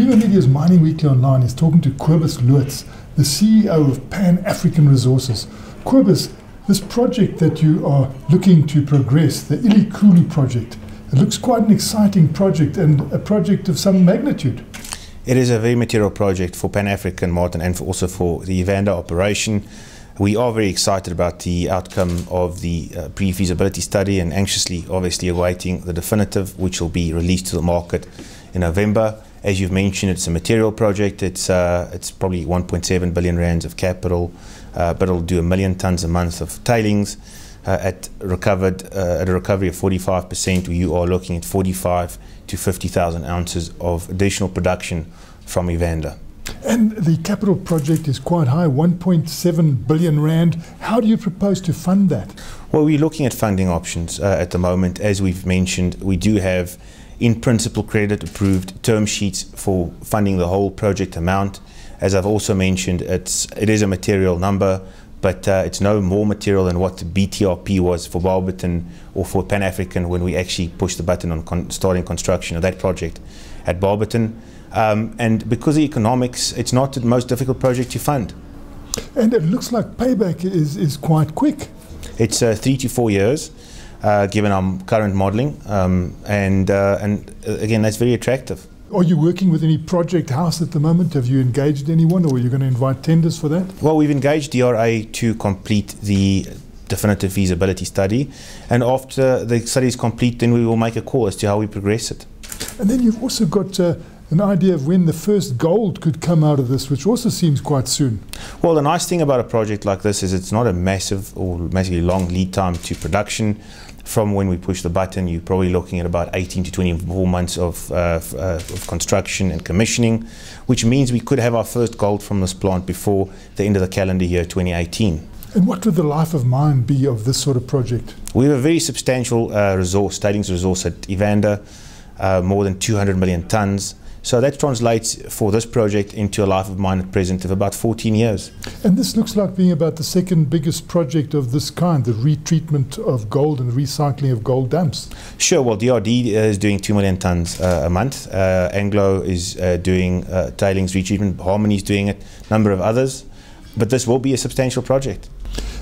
Creamer Media's Mining Weekly Online is talking to Cobus Loots, the CEO of Pan African Resources. Cobus, this project that you are looking to progress, the Elikhulu project, it looks quite an exciting project and a project of some magnitude. It is a very material project for Pan African, Martin, and for also for the Evander operation. We are very excited about the outcome of the uh, pre feasibility study and anxiously, obviously, awaiting the definitive, which will be released to the market in November. As you've mentioned, it's a material project. It's uh, it's probably 1.7 billion rands of capital, uh, but it'll do a million tons a month of tailings. Uh, at recovered uh, at a recovery of 45%, you are looking at 45 to 50,000 ounces of additional production from Evander. And the capital project is quite high, 1.7 billion rand. How do you propose to fund that? Well, we're looking at funding options uh, at the moment. As we've mentioned, we do have in principle credit approved term sheets for funding the whole project amount. As I've also mentioned, it's, it is a material number, but uh, it's no more material than what the BTRP was for Barberton or for Pan African when we actually pushed the button on con starting construction of that project at Barberton. Um, and because of the economics, it's not the most difficult project to fund. And it looks like payback is, is quite quick. It's uh, three to four years uh, given our current modelling, um, and uh, and uh, again that's very attractive. Are you working with any project house at the moment? Have you engaged anyone, or are you going to invite tenders for that? Well, we've engaged DRA to complete the definitive feasibility study, and after the study is complete, then we will make a call as to how we progress it. And then you've also got uh, an idea of when the first gold could come out of this, which also seems quite soon. Well, the nice thing about a project like this is it's not a massive or massively long lead time to production from when we push the button, you're probably looking at about 18 to 24 months of, uh, uh, of, construction and commissioning, which means we could have our first gold from this plant before the end of the calendar year 2018. And what would the life of mine be of this sort of project? We have a very substantial uh, resource, tailings resource at Evander, uh, more than 200 million tons. So that translates for this project into a life of mine at present of about 14 years. And this looks like being about the second biggest project of this kind, the retreatment of gold and recycling of gold dumps. Sure, well, DRD is doing 2 million tons uh, a month. Uh, Anglo is uh, doing uh, tailings retreatment, Harmony is doing it, a number of others. But this will be a substantial project.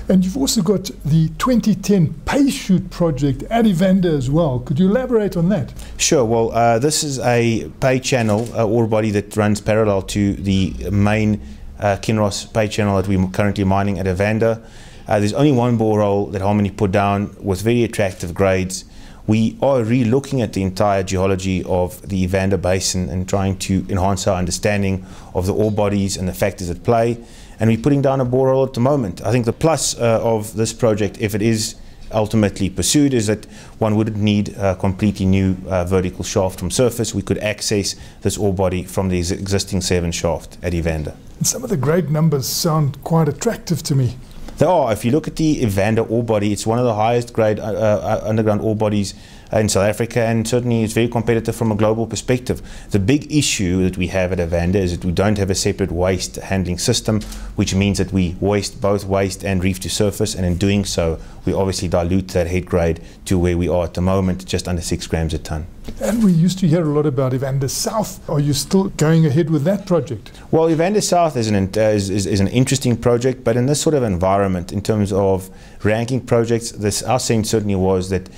And you've also got the 2010 Pay Shoot project at Evander as well. Could you elaborate on that? Sure. Well, uh, this is a pay channel uh, ore body that runs parallel to the main uh, Kinross pay channel that we're currently mining at Evander. Uh, there's only one borehole that Harmony put down with very attractive grades. We are re-looking at the entire geology of the Evander Basin and trying to enhance our understanding of the ore bodies and the factors at play and we're putting down a borehole at the moment. I think the plus uh, of this project, if it is ultimately pursued, is that one wouldn't need a completely new uh, vertical shaft from surface. We could access this ore body from the existing seven shaft at Evander. And some of the grade numbers sound quite attractive to me. They are. If you look at the Evander ore body, it's one of the highest grade uh, uh, underground ore bodies in South Africa, and certainly it's very competitive from a global perspective. The big issue that we have at Evander is that we don't have a separate waste handling system, which means that we waste both waste and reef to surface, and in doing so, we obviously dilute that head grade to where we are at the moment, just under six grams a ton. And we used to hear a lot about Evander South. Are you still going ahead with that project? Well, Evander South is an, uh, is, is, is, an interesting project, but in this sort of environment, in terms of ranking projects, this, our sense certainly was that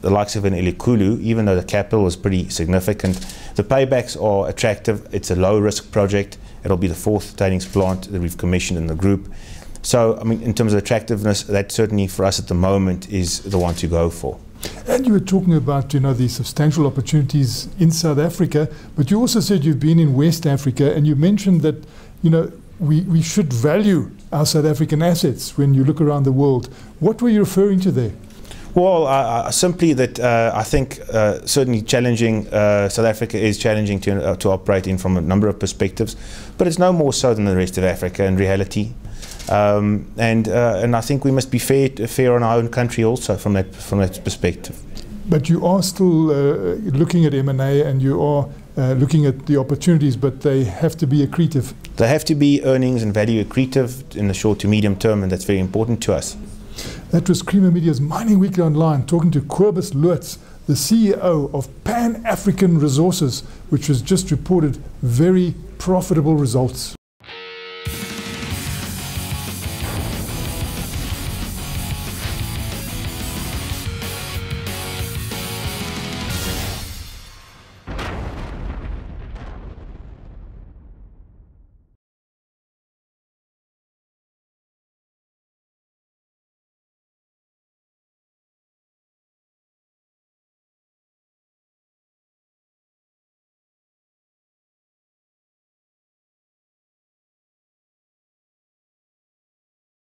the likes of an Elikhulu, even though the capital is pretty significant, the paybacks are attractive. It's a low risk project. It'll be the fourth tailings plant that we've commissioned in the group. So, I mean, in terms of attractiveness, that certainly for us at the moment is the one to go for. And you were talking about, you know, the substantial opportunities in South Africa, but you also said you've been in West Africa, and you mentioned that, you know, we, we should value our South African assets when you look around the world. What were you referring to there? Well, uh, simply that uh, I think uh, certainly challenging uh, South Africa is challenging to, uh, to operate in from a number of perspectives, but it's no more so than the rest of Africa in reality. Um, and uh, and I think we must be fair fair on our own country also from that from that perspective. But you are still looking at M&A and you are looking at the opportunities, but they have to be accretive. They have to be earnings and value accretive in the short to medium term, and that's very important to us. That was Creamer Media's Mining Weekly Online talking to Cobus Loots, the CEO of Pan African Resources. which has just reported very profitable results.